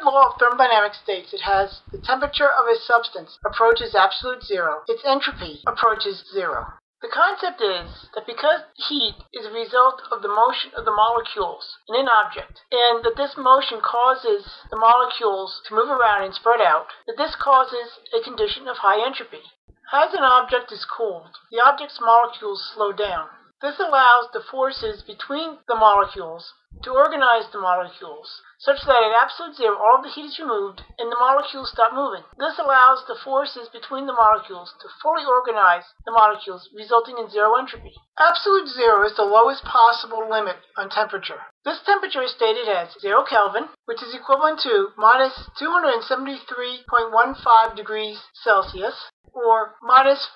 third law of thermodynamics states it has the temperature of a substance approaches absolute zero, its entropy approaches zero. The concept is that because heat is a result of the motion of the molecules in an object, and that this motion causes the molecules to move around and spread out, that this causes a condition of high entropy. As an object is cooled, the object's molecules slow down. This allows the forces between the molecules to organize the molecules such that at absolute zero all the heat is removed and the molecules stop moving. This allows the forces between the molecules to fully organize the molecules, resulting in zero entropy. Absolute zero is the lowest possible limit on temperature. This temperature is stated as 0 Kelvin, which is equivalent to minus 273.15 degrees Celsius, or minus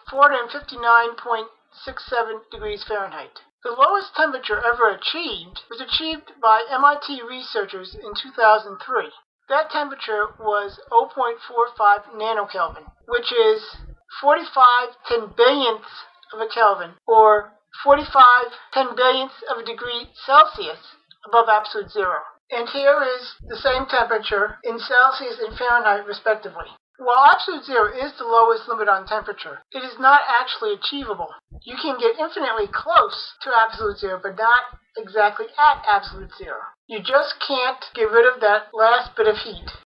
459.67 degrees Fahrenheit. The lowest temperature ever achieved was achieved by MIT researchers in 2003. That temperature was 0.45 nanokelvin, which is 45 ten billionths of a Kelvin, or 45 ten billionths of a degree Celsius above absolute zero. And here is the same temperature in Celsius and Fahrenheit respectively. While absolute zero is the lowest limit on temperature, it is not actually achievable. You can get infinitely close to absolute zero, but not exactly at absolute zero. You just can't get rid of that last bit of heat.